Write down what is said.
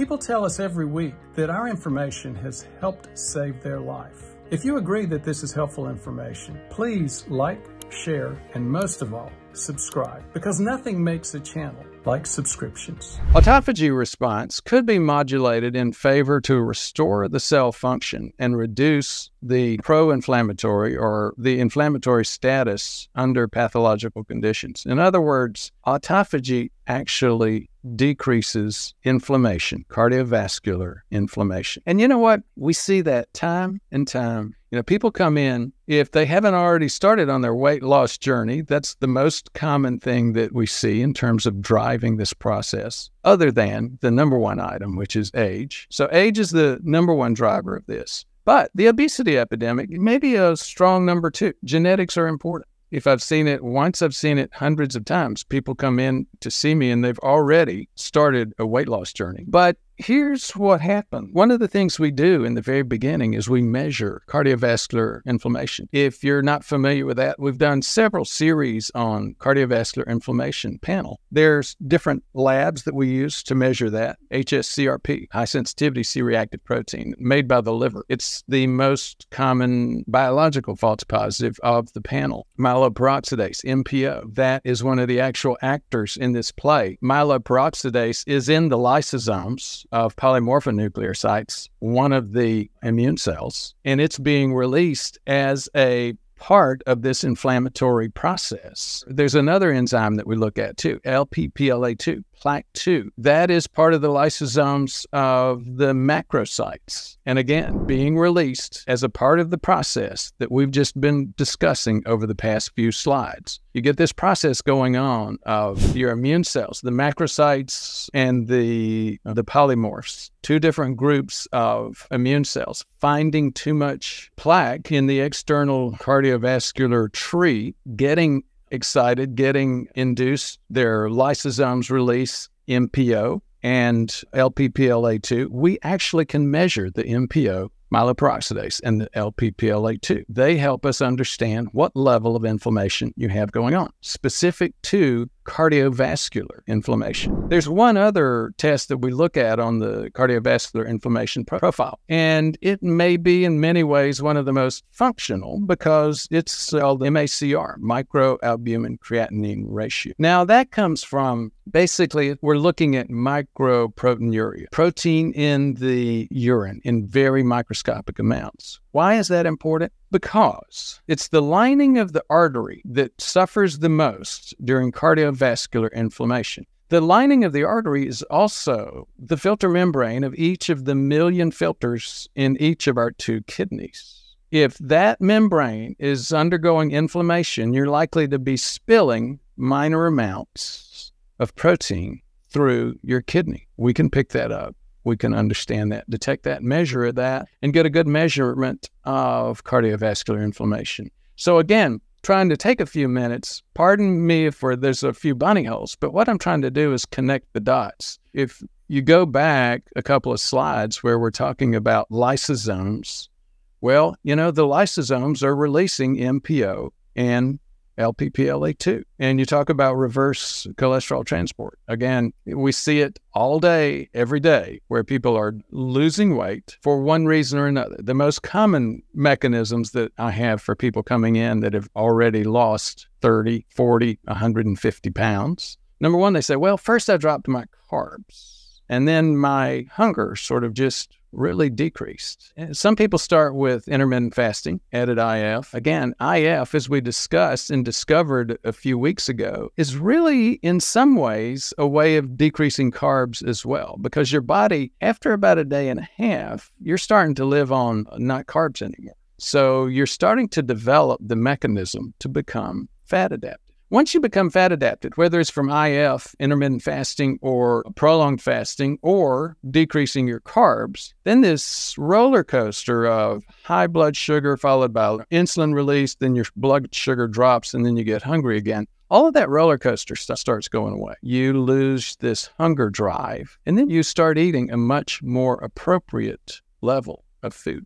People tell us every week that our information has helped save their life. If you agree that this is helpful information, please like, share, and most of all, subscribe because nothing makes a channel like subscriptions. Autophagy response could be modulated in favor to restore the cell function and reduce the pro inflammatory or the inflammatory status under pathological conditions. In other words, autophagy actually decreases inflammation, cardiovascular inflammation. And you know what? We see that time and time. You know, people come in, if they haven't already started on their weight loss journey, that's the most common thing that we see in terms of driving this process, other than the number one item, which is age. So, age is the number one driver of this. But the obesity epidemic may be a strong number two. Genetics are important if I've seen it once, I've seen it hundreds of times. People come in to see me and they've already started a weight loss journey. But here's what happened. One of the things we do in the very beginning is we measure cardiovascular inflammation. If you're not familiar with that, we've done several series on cardiovascular inflammation panel. There's different labs that we use to measure that. HSCRP, high sensitivity C reactive protein, made by the liver. It's the most common biological false positive of the panel. Myeloperoxidase, MPO, that is one of the actual actors in this play. Myeloperoxidase is in the lysosomes of polymorphonuclear sites, one of the immune cells, and it's being released as a part of this inflammatory process. There's another enzyme that we look at too, LPPLA2 plaque 2. That is part of the lysosomes of the macrocytes. And again, being released as a part of the process that we've just been discussing over the past few slides. You get this process going on of your immune cells, the macrocytes and the, uh, the polymorphs, two different groups of immune cells, finding too much plaque in the external cardiovascular tree, getting excited, getting induced their lysosomes release MPO and LPPLA2, we actually can measure the MPO myeloperoxidase and the LPPLA2. They help us understand what level of inflammation you have going on, specific to cardiovascular inflammation. There's one other test that we look at on the cardiovascular inflammation profile, and it may be in many ways one of the most functional because it's called MACR, microalbumin creatinine ratio. Now, that comes from basically we're looking at microproteinuria, protein in the urine in very microscopic amounts. Why is that important? Because it's the lining of the artery that suffers the most during cardiovascular inflammation. The lining of the artery is also the filter membrane of each of the million filters in each of our two kidneys. If that membrane is undergoing inflammation, you're likely to be spilling minor amounts of protein through your kidney. We can pick that up we can understand that, detect that, measure that, and get a good measurement of cardiovascular inflammation. So again, trying to take a few minutes. Pardon me if there's a few bunny holes, but what I'm trying to do is connect the dots. If you go back a couple of slides where we're talking about lysosomes, well, you know, the lysosomes are releasing MPO and LPPLA2. And you talk about reverse cholesterol transport. Again, we see it all day, every day, where people are losing weight for one reason or another. The most common mechanisms that I have for people coming in that have already lost 30, 40, 150 pounds. Number one, they say, well, first I dropped my carbs. And then my hunger sort of just really decreased. Some people start with intermittent fasting, added IF. Again, IF, as we discussed and discovered a few weeks ago, is really in some ways a way of decreasing carbs as well, because your body, after about a day and a half, you're starting to live on not carbs anymore. So you're starting to develop the mechanism to become fat adapted. Once you become fat adapted, whether it's from IF, intermittent fasting, or prolonged fasting, or decreasing your carbs, then this roller coaster of high blood sugar followed by insulin release, then your blood sugar drops, and then you get hungry again. All of that roller coaster stuff starts going away. You lose this hunger drive, and then you start eating a much more appropriate level of food.